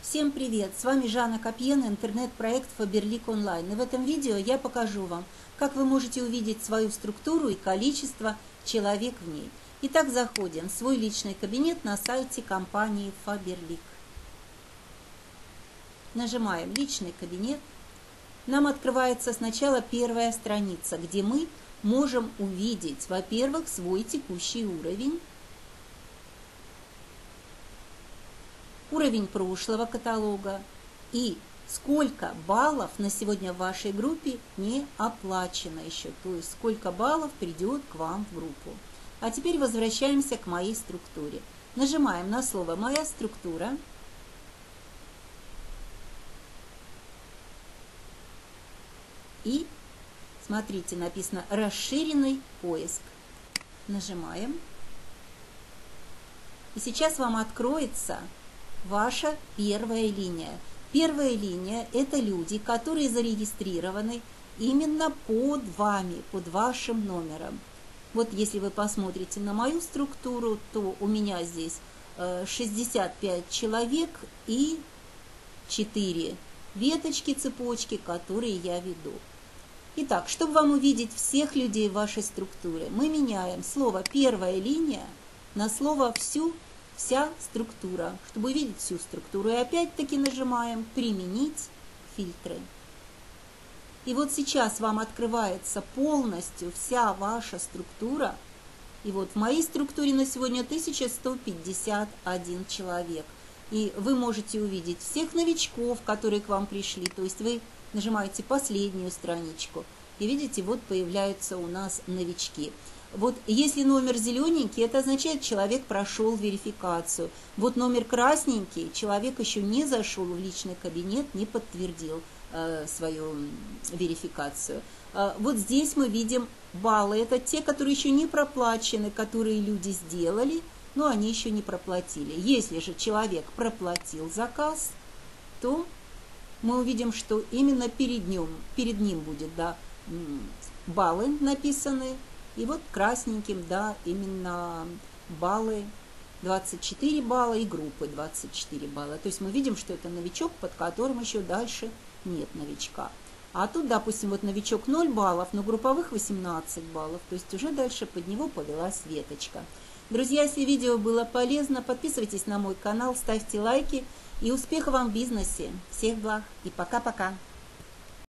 Всем привет! С вами Жанна Копьена, интернет-проект Фаберлик Онлайн. И в этом видео я покажу вам, как вы можете увидеть свою структуру и количество человек в ней. Итак, заходим в свой личный кабинет на сайте компании Фаберлик. Нажимаем «Личный кабинет». Нам открывается сначала первая страница, где мы можем увидеть, во-первых, свой текущий уровень, уровень прошлого каталога и сколько баллов на сегодня в вашей группе не оплачено еще, то есть сколько баллов придет к вам в группу. А теперь возвращаемся к моей структуре. Нажимаем на слово «Моя структура». И, смотрите, написано «Расширенный поиск». Нажимаем. И сейчас вам откроется ваша первая линия. Первая линия – это люди, которые зарегистрированы именно под вами, под вашим номером. Вот если вы посмотрите на мою структуру, то у меня здесь 65 э, человек и 4 веточки, цепочки, которые я веду. Итак, чтобы вам увидеть всех людей в вашей структуре, мы меняем слово «первая линия» на слово «всю вся структура. Чтобы увидеть всю структуру, и опять-таки нажимаем «Применить фильтры». И вот сейчас вам открывается полностью вся ваша структура. И вот в моей структуре на сегодня 1151 человек. И вы можете увидеть всех новичков, которые к вам пришли. То есть вы нажимаете последнюю страничку. И видите, вот появляются у нас новички. Вот если номер зелененький, это означает, человек прошел верификацию. Вот номер красненький, человек еще не зашел в личный кабинет, не подтвердил э, свою верификацию. Э, вот здесь мы видим баллы. Это те, которые еще не проплачены, которые люди сделали, но они еще не проплатили. Если же человек проплатил заказ, то мы увидим, что именно перед ним, перед ним будет да, баллы написаны, и вот красненьким, да, именно баллы 24 балла и группы 24 балла. То есть мы видим, что это новичок, под которым еще дальше нет новичка. А тут, допустим, вот новичок 0 баллов, но групповых 18 баллов. То есть уже дальше под него повелась веточка. Друзья, если видео было полезно, подписывайтесь на мой канал, ставьте лайки. И успехов вам в бизнесе. Всех благ и пока-пока.